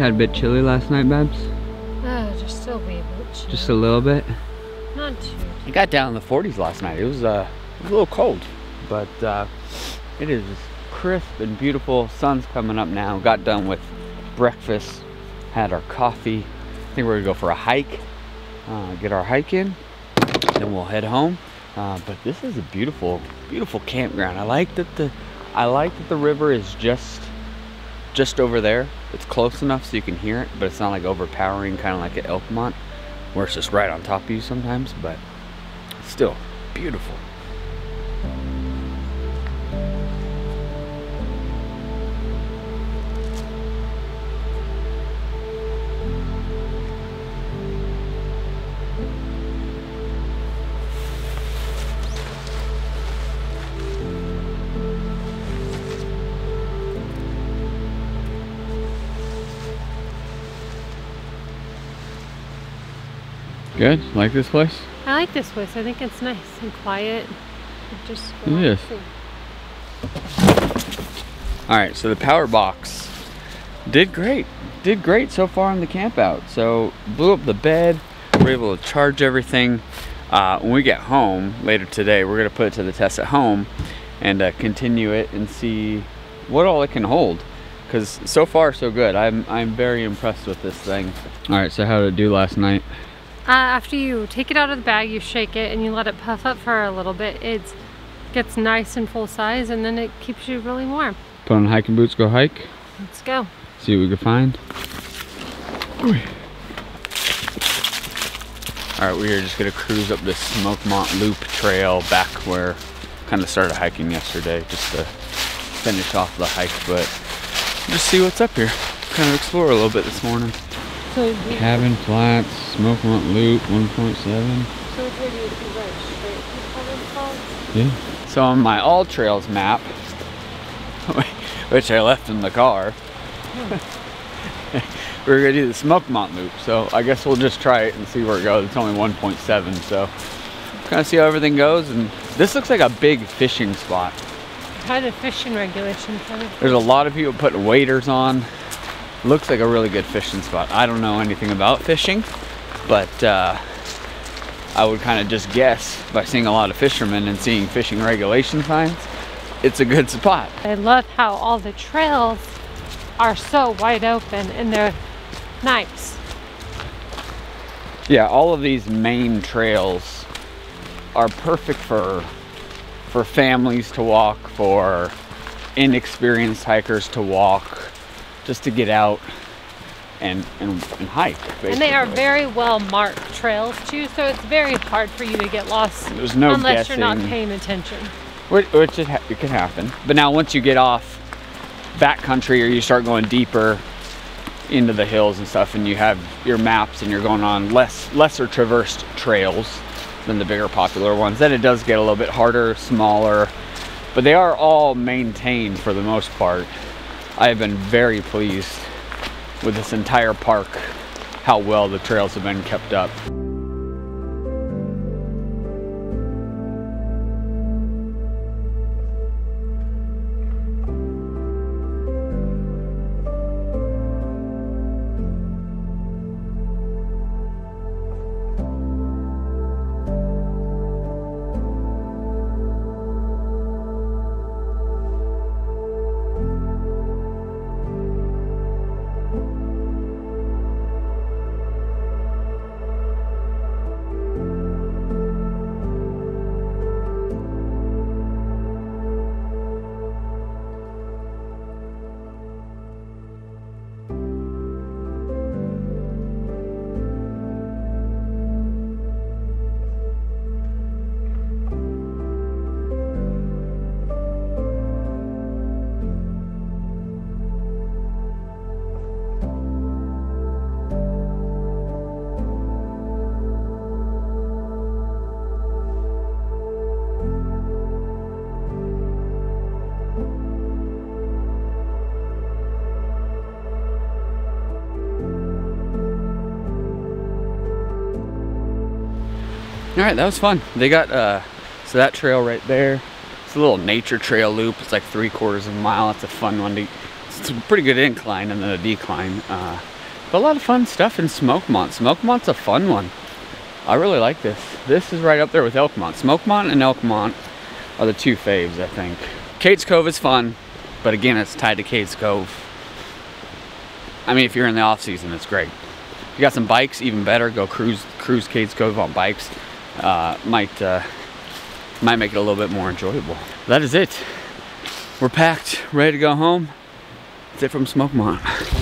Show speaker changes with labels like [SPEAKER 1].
[SPEAKER 1] Had a bit chilly last night, Babs?
[SPEAKER 2] Oh, just still be a bit chilly.
[SPEAKER 1] Just a little bit?
[SPEAKER 2] Not too.
[SPEAKER 3] It got down in the 40s last night. It was, uh, it was a little cold, but uh, it is crisp and beautiful. Sun's coming up now. Got done with breakfast, had our coffee. I think we're gonna go for a hike, uh, get our hike in, then we'll head home. Uh, but this is a beautiful, beautiful campground. I like that the, I like that the river is just, just over there. It's close enough so you can hear it, but it's not like overpowering, kind of like at Elkmont, where it's just right on top of you sometimes. But still beautiful.
[SPEAKER 1] Good? Like this place?
[SPEAKER 2] I like this place. I think it's nice and quiet. and Just relaxing.
[SPEAKER 3] All right, so the power box did great. Did great so far on the camp out. So blew up the bed. We're able to charge everything. Uh, when we get home later today, we're gonna put it to the test at home and uh, continue it and see what all it can hold. Because so far so good. I'm I'm very impressed with this thing.
[SPEAKER 1] All right, so how did it do last night?
[SPEAKER 2] Uh, after you take it out of the bag, you shake it and you let it puff up for a little bit. It gets nice and full size and then it keeps you really warm.
[SPEAKER 1] Put on hiking boots, go hike,
[SPEAKER 2] Let's go.
[SPEAKER 1] see what we can find.
[SPEAKER 3] All right, we are just gonna cruise up this Smokemont Loop trail back where kind of started hiking yesterday just to finish off the hike, but just see what's up here. Kind of explore a little bit this morning.
[SPEAKER 2] So,
[SPEAKER 1] Cabin Flats, smoke Smokemont Loop, 1.7.
[SPEAKER 2] so which way do you go? Straight to Cabin Falls?
[SPEAKER 1] Yeah.
[SPEAKER 3] So on my AllTrails map, which I left in the car, we are gonna do the Smokemont Loop. So I guess we'll just try it and see where it goes. It's only 1.7, so kind of see how everything goes. And this looks like a big fishing spot.
[SPEAKER 2] Kind of fishing regulations.
[SPEAKER 3] There's a lot of people putting waders on. Looks like a really good fishing spot. I don't know anything about fishing, but uh, I would kind of just guess by seeing a lot of fishermen and seeing fishing regulation signs, it's a good spot.
[SPEAKER 2] I love how all the trails are so wide open and they're nice.
[SPEAKER 3] Yeah, all of these main trails are perfect for for families to walk, for inexperienced hikers to walk, just to get out and and, and hike. Basically.
[SPEAKER 2] And they are very well marked trails too, so it's very hard for you to get lost
[SPEAKER 3] There's no
[SPEAKER 2] unless you're not paying attention.
[SPEAKER 3] Which, which it, ha- it can happen. But now once you get off backcountry or you start going deeper into the hills and stuff and you have your maps and you're going on less lesser traversed trails than the bigger popular ones then it does get a little bit harder smaller but they are all maintained for the most part i have been very pleased with this entire park how well the trails have been kept up All right, that was fun. They got, uh, so that trail right there, it's a little nature trail loop. It's like three quarters of a mile. It's a fun one to, it's a pretty good incline and then a decline. Uh, but a lot of fun stuff in Smokemont. Smokemont's a fun one. I really like this. This is right up there with Elkmont. Smokemont and Elkmont are the two faves, I think. Cades Cove is fun, but again, it's tied to Cades Cove. I mean, if you're in the off season, it's great. If you got some bikes, even better. Go cruise cruise Cades Cove on bikes uh, might uh, might make it a little bit more enjoyable. That is it. We're packed, ready to go home. That's it from Smokemont.